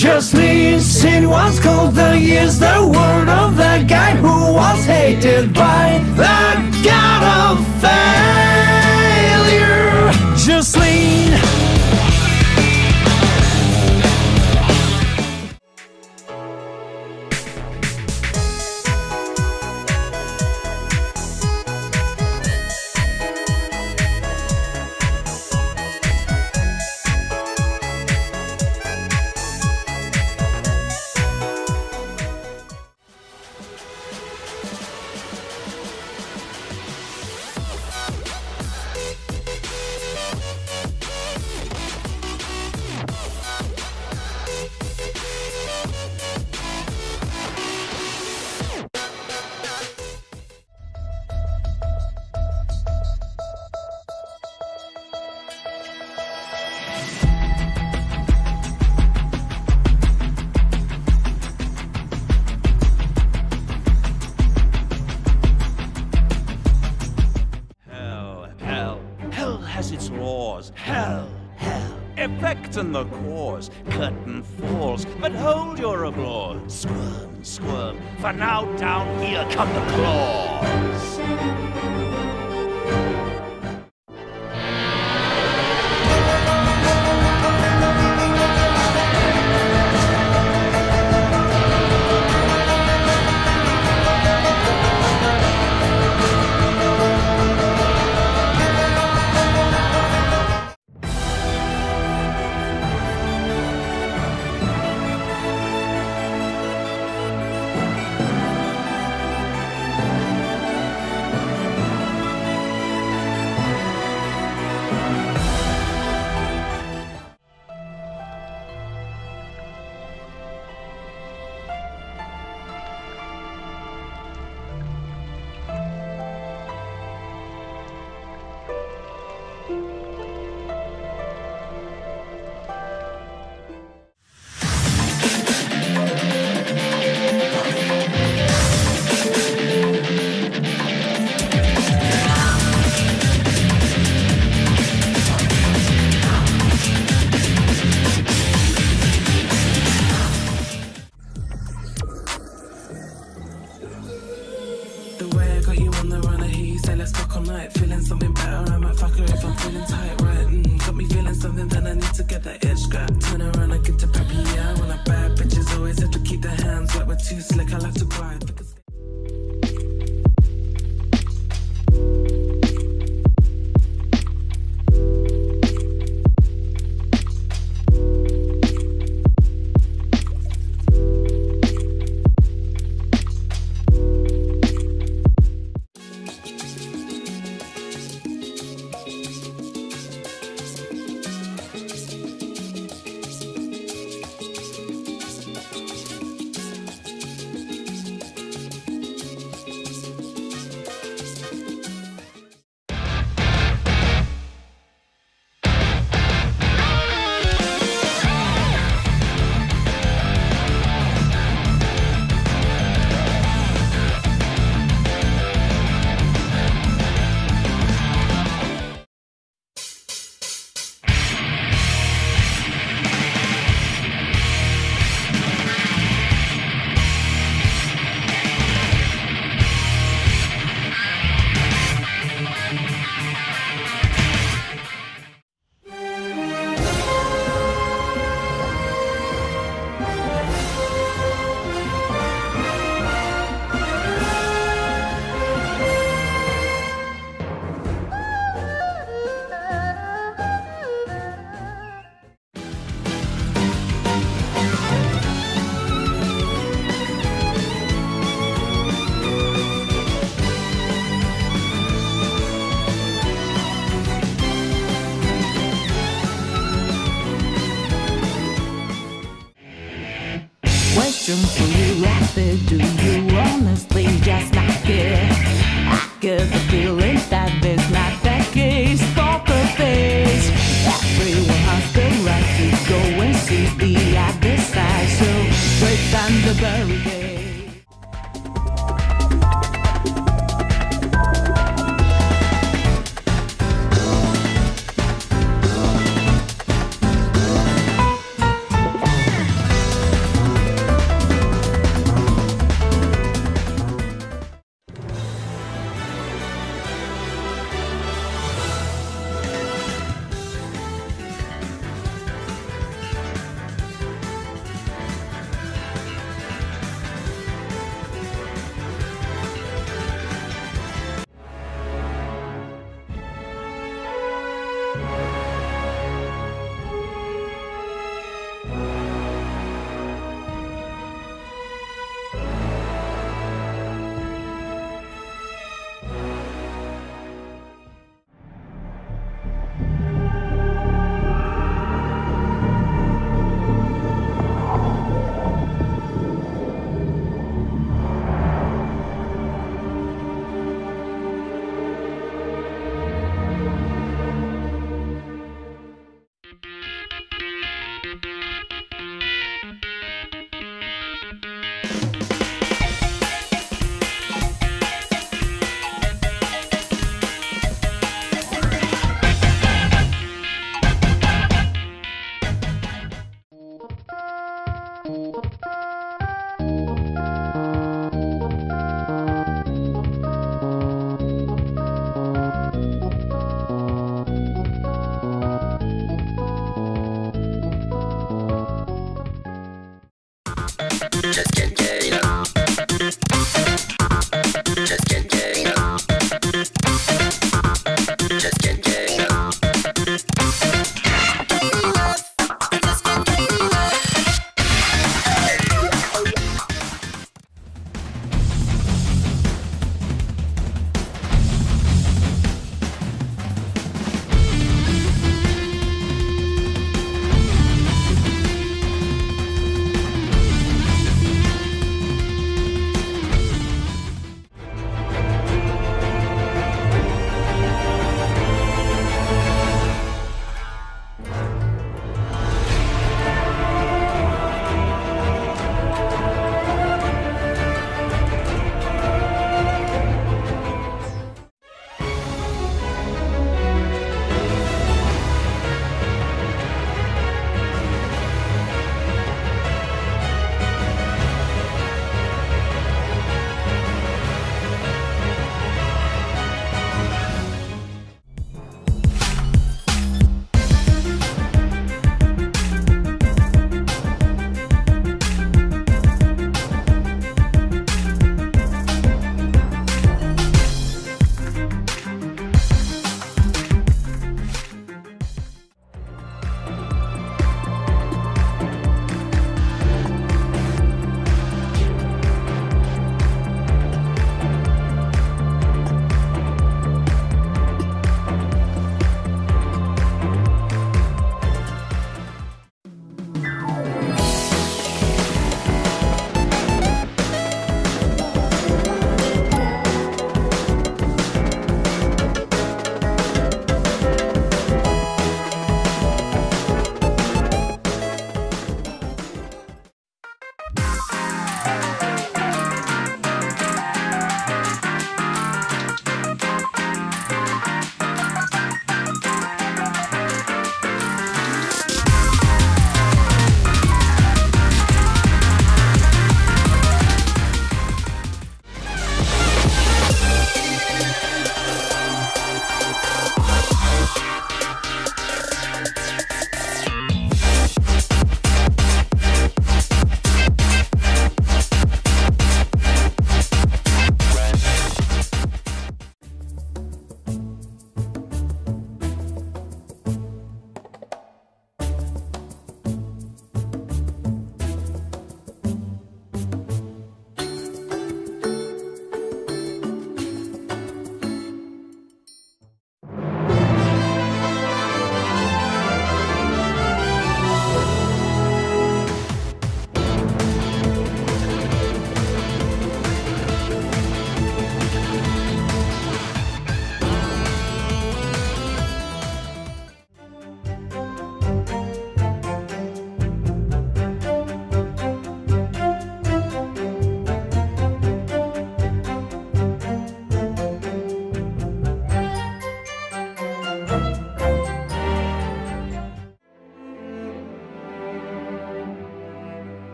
Consciously sin was called the years, the word of the guy who was hated by the god of failure. Justine. curtain falls, but hold your applause. Squirm, squirm, for now down here come the claw.